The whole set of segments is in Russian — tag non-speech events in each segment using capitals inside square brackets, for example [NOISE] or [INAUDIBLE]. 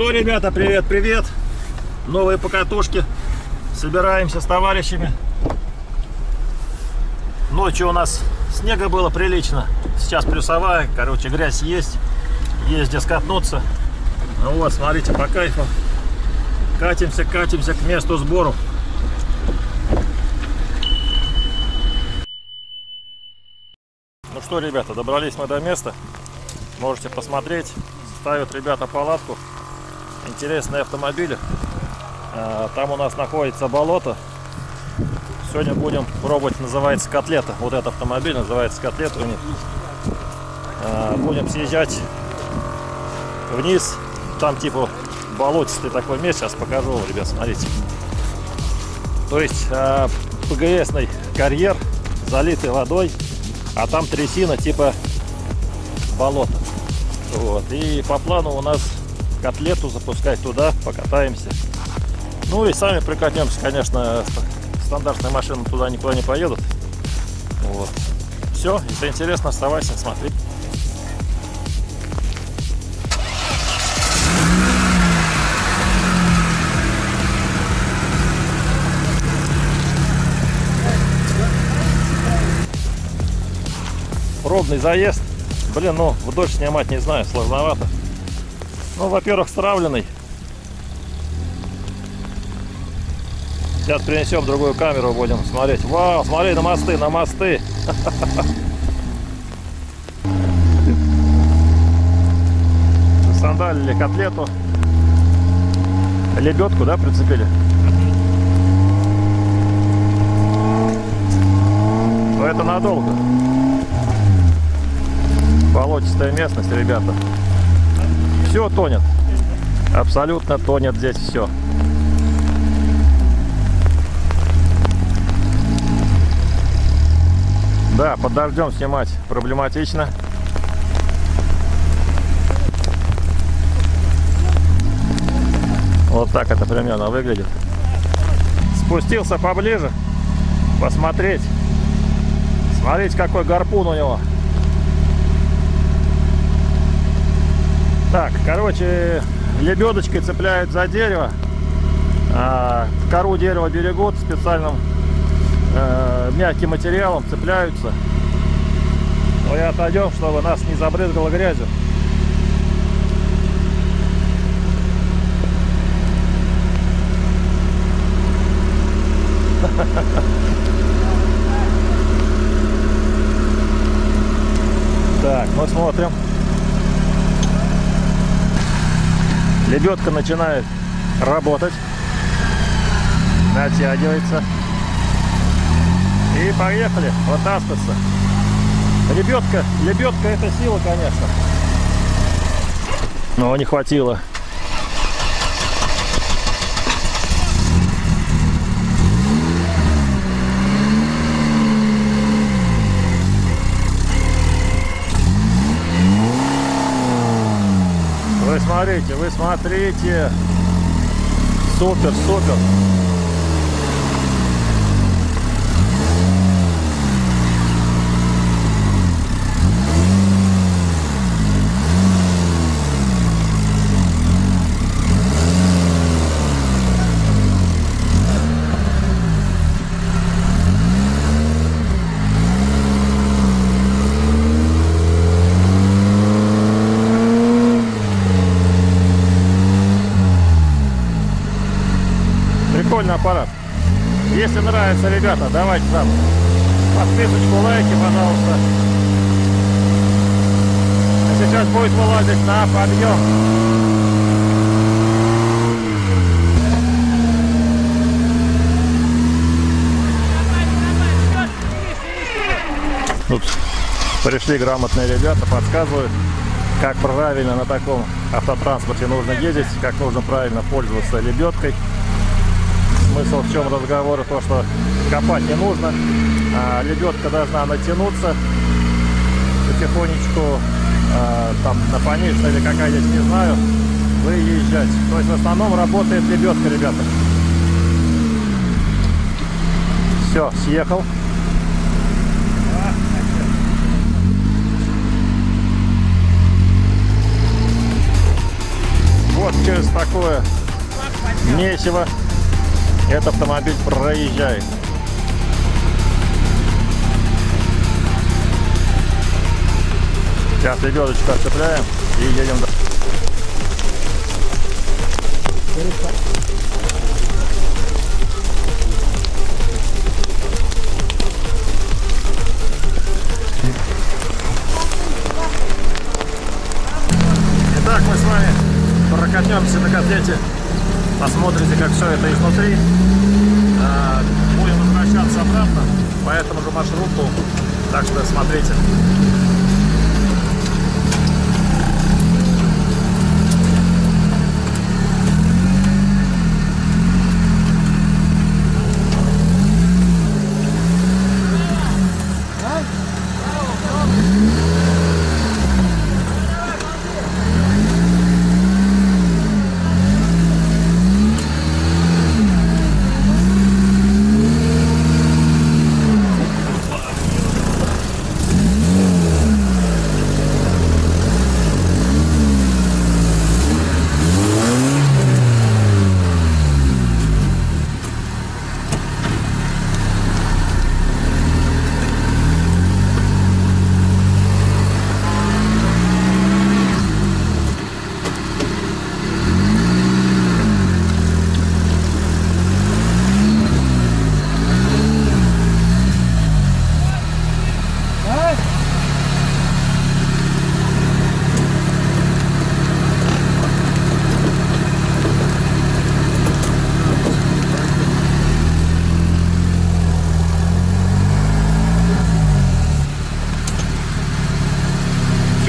что, ребята, привет, привет. Новые покатушки. Собираемся с товарищами. Ночью у нас снега было прилично. Сейчас плюсовая, короче, грязь есть. Есть где скатнуться. Ну вот, смотрите, по кайфу. Катимся, катимся к месту сбору. Ну что, ребята, добрались мы до места. Можете посмотреть. Ставят ребята палатку. Интересные автомобили. А, там у нас находится болото. Сегодня будем пробовать, называется котлета. Вот этот автомобиль называется котлета у них. А, будем съезжать вниз. Там типа болотистый такой место. Сейчас покажу ребят, смотрите. То есть а, ПГСный карьер, залитый водой, а там трясина типа болота. Вот. И по плану у нас котлету запускать туда, покатаемся. Ну и сами прикатнемся, конечно, стандартные машины туда никуда не поедут. Вот. Все, если интересно, оставайся, смотри. Пробный заезд. Блин, ну в дождь снимать не знаю, сложновато. Ну, во-первых, стравленный. Сейчас принесем другую камеру, будем смотреть. Вау, смотри на мосты, на мосты. [LAUGHS] Сандалили котлету. Лебедку, да, прицепили? Но это надолго. Болотистая местность, ребята. Все тонет. Абсолютно тонет здесь все. Да, под дождем снимать проблематично. Вот так это примерно выглядит. Спустился поближе, посмотреть. Смотрите, какой гарпун у него. Так, короче, лебедочкой цепляют за дерево. А, кору дерева берегут специальным э, мягким материалом, цепляются. Но и отойдем, чтобы нас не забрызгало грязью. [LAUGHS] Так, мы смотрим. Лебедка начинает работать. Натягивается. И поехали вытаскиваться. Лебедка, лебедка это сила, конечно. Но не хватило. Вы смотрите, вы смотрите. Супер, супер. Нравится, ребята, давайте там подписочку, лайки, пожалуйста. А сейчас будет вылазить на подъем. Тут пришли грамотные ребята, подсказывают, как правильно на таком автотранспорте нужно ездить, как нужно правильно пользоваться лебедкой. Смысл в чем разговора, то что копать не нужно, а лебедка должна натянуться потихонечку, а, там на пониженной или какая здесь, не знаю, выезжать. То есть в основном работает лебедка, ребята. Все, съехал. Вот через такое месиво этот автомобиль проезжает. Сейчас лебедочку отцепляем и едем дальше. Итак, мы с вами прокатнемся на котлете, посмотрите, как все это изнутри. А, Будем возвращаться обратно по этому же маршруту, так что смотрите.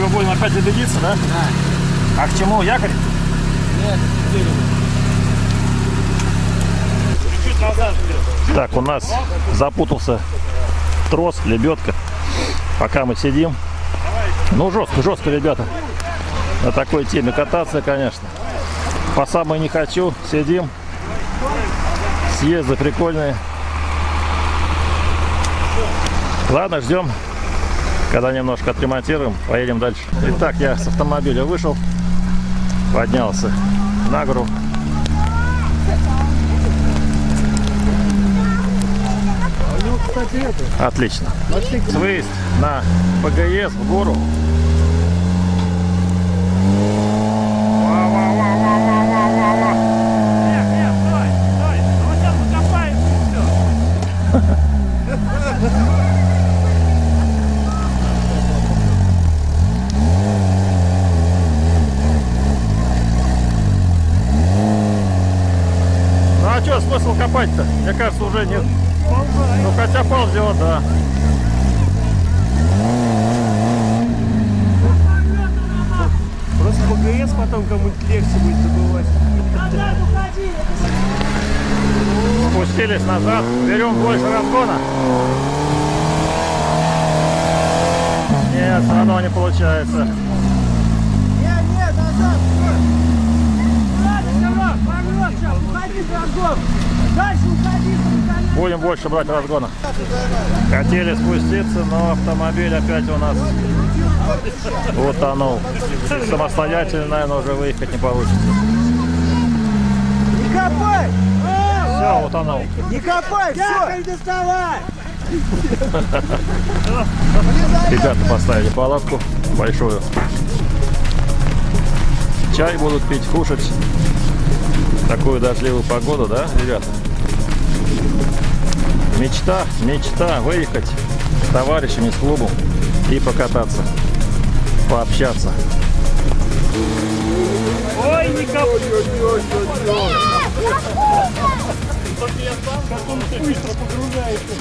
Все, будем опять лебедиться, да? Да. А к чему якорь? Нет, дерево. Чуть назад. Так, у нас запутался трос, лебедка. Пока мы сидим. Ну, жестко, жестко, ребята. На такой теме кататься, конечно. По самой не хочу. Сидим. Съезды прикольные. Ладно, ждем. Когда немножко отремонтируем, поедем дальше. Итак, я с автомобиля вышел. Поднялся на гору. Отлично. Мотоцикл. Выезд на ПГС в гору. Ва-ва-ва-ва-ва-ва-ва-ва. Нет, нет, стой, стой. Ну сейчас покопаем и все. Ну а что, смысл копать-то? Мне кажется, уже нет. Ну хотя ползет, да. Просто ПГС потом кому-нибудь легче будет добывать. Спустились назад, берем больше разгона. Нет, все равно не получается. Нет, нет, назад, Ладно, Серег, погнал сейчас, уходи с разгон. Дальше уходи, по Будем больше брать разгона. Хотели спуститься, но автомобиль опять у нас утонул. Самостоятельно, наверное, уже выехать не получится. Не копай! Все, утонул. Не копай, все! не доставай! Ребята поставили палатку большую. Чай будут пить, кушать. Такую дождливую погоду, да, ребята? Мечта, мечта выехать с товарищами, с клубом и покататься, пообщаться. Ой, не копай. Как он быстро погружается.